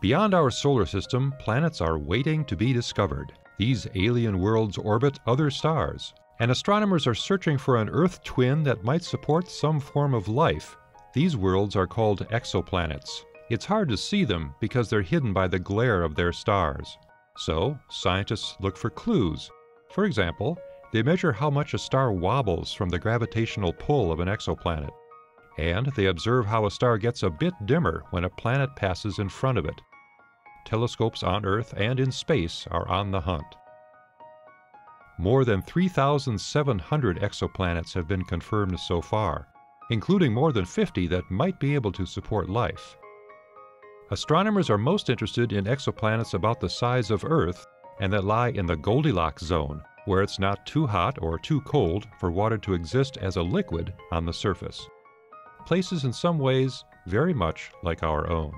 Beyond our solar system, planets are waiting to be discovered. These alien worlds orbit other stars, and astronomers are searching for an Earth twin that might support some form of life. These worlds are called exoplanets. It's hard to see them because they're hidden by the glare of their stars. So, scientists look for clues. For example, they measure how much a star wobbles from the gravitational pull of an exoplanet. And they observe how a star gets a bit dimmer when a planet passes in front of it. Telescopes on Earth and in space are on the hunt. More than 3,700 exoplanets have been confirmed so far, including more than 50 that might be able to support life. Astronomers are most interested in exoplanets about the size of Earth and that lie in the Goldilocks zone, where it's not too hot or too cold for water to exist as a liquid on the surface. Places in some ways very much like our own.